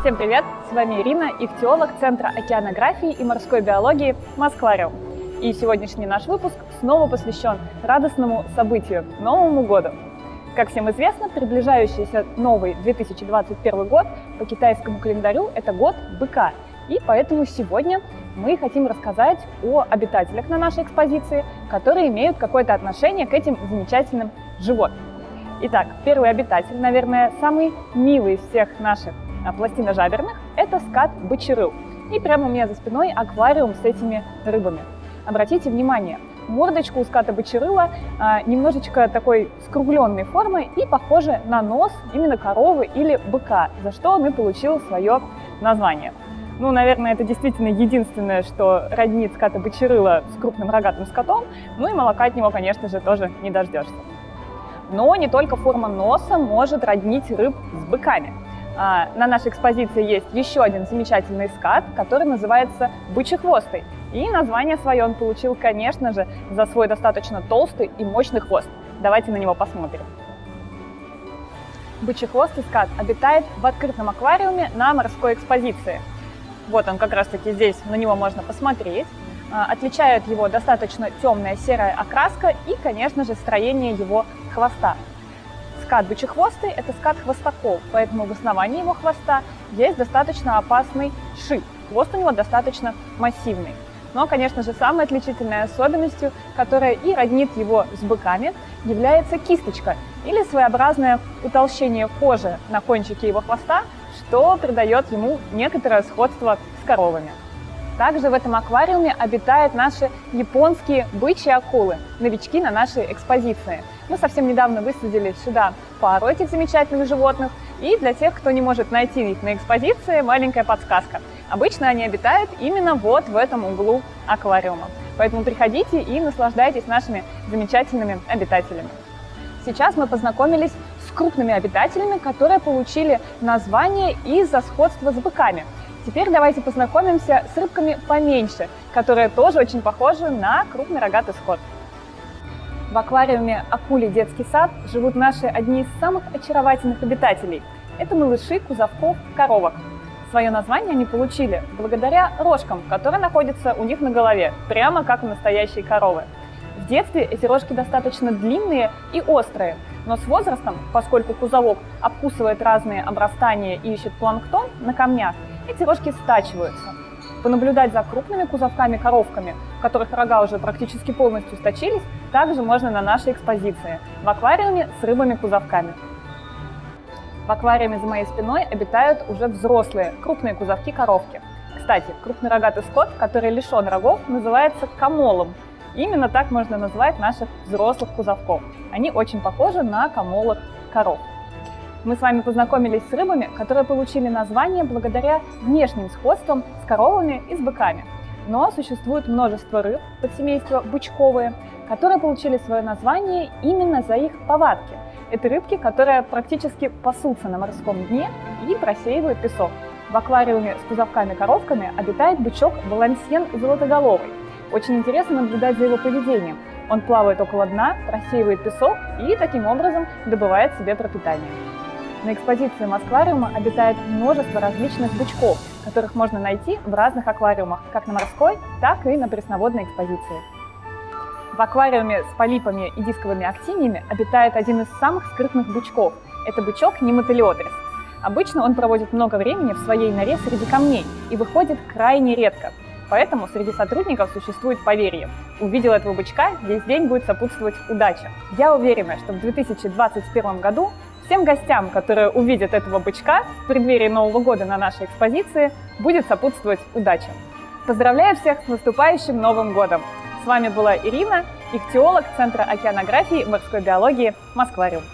Всем привет! С вами Ирина, ихтиолог Центра океанографии и морской биологии Москвариум. И сегодняшний наш выпуск снова посвящен радостному событию – Новому году. Как всем известно, приближающийся новый 2021 год по китайскому календарю – это год быка. И поэтому сегодня мы хотим рассказать о обитателях на нашей экспозиции, которые имеют какое-то отношение к этим замечательным животным. Итак, первый обитатель, наверное, самый милый из всех наших а, пластиножаберных – это скат бочерыл. И прямо у меня за спиной аквариум с этими рыбами. Обратите внимание, мордочка у ската бочерыла а, немножечко такой скругленной формы и похожа на нос именно коровы или быка, за что он и получил свое название. Ну, наверное, это действительно единственное, что роднит ската бочерыла с крупным рогатым скотом, ну и молока от него, конечно же, тоже не дождешься. Но не только форма носа может роднить рыб с быками. А, на нашей экспозиции есть еще один замечательный скат, который называется бычехвостый. И название свое он получил, конечно же, за свой достаточно толстый и мощный хвост. Давайте на него посмотрим. Бычехвостый скат обитает в открытом аквариуме на морской экспозиции. Вот он как раз таки здесь, на него можно посмотреть. А, отличает его достаточно темная серая окраска и, конечно же, строение его хвоста. Скат бычехвостый – это скат хвостаков, поэтому в основании его хвоста есть достаточно опасный шип. Хвост у него достаточно массивный. Но, конечно же, самой отличительной особенностью, которая и роднит его с быками, является кисточка или своеобразное утолщение кожи на кончике его хвоста, что придает ему некоторое сходство с коровами. Также в этом аквариуме обитают наши японские бычьи акулы, новички на нашей экспозиции. Мы совсем недавно высадили сюда пару этих замечательных животных, и для тех, кто не может найти их на экспозиции, маленькая подсказка. Обычно они обитают именно вот в этом углу аквариума. Поэтому приходите и наслаждайтесь нашими замечательными обитателями. Сейчас мы познакомились с крупными обитателями, которые получили название из-за сходства с быками – Теперь давайте познакомимся с рыбками поменьше, которые тоже очень похожи на крупный рогатый скот. В аквариуме акули детский сад живут наши одни из самых очаровательных обитателей. Это малыши кузовков коровок. Свое название они получили благодаря рожкам, которые находятся у них на голове, прямо как у настоящей коровы. В детстве эти рожки достаточно длинные и острые, но с возрастом, поскольку кузовок обкусывает разные обрастания и ищет планктон на камнях, эти рожки стачиваются. Понаблюдать за крупными кузовками-коровками, у которых рога уже практически полностью сточились, также можно на нашей экспозиции в аквариуме с рыбами-кузовками. В аквариуме за моей спиной обитают уже взрослые крупные кузовки-коровки. Кстати, крупный рогатый скот, который лишен рогов, называется камолом. Именно так можно назвать наших взрослых кузовков. Они очень похожи на камолок коров. Мы с вами познакомились с рыбами, которые получили название благодаря внешним сходствам с коровами и с быками. Но существует множество рыб подсемейства бычковые, которые получили свое название именно за их повадки. Это рыбки, которые практически пасутся на морском дне и просеивают песок. В аквариуме с кузовками-коровками обитает бычок Валансьен золотоголовый. Очень интересно наблюдать за его поведением. Он плавает около дна, просеивает песок и таким образом добывает себе пропитание. На экспозиции Москвариума обитает множество различных бычков, которых можно найти в разных аквариумах, как на морской, так и на пресноводной экспозиции. В аквариуме с полипами и дисковыми актиниями обитает один из самых скрытных бычков. Это бычок немотелиотрис. Обычно он проводит много времени в своей норе среди камней и выходит крайне редко. Поэтому среди сотрудников существует поверье. Увидел этого бычка, весь день будет сопутствовать удача. Я уверена, что в 2021 году Всем гостям, которые увидят этого бычка в преддверии Нового года на нашей экспозиции, будет сопутствовать удача. Поздравляю всех с наступающим Новым годом! С вами была Ирина, ихтиолог Центра океанографии и морской биологии Москвариум.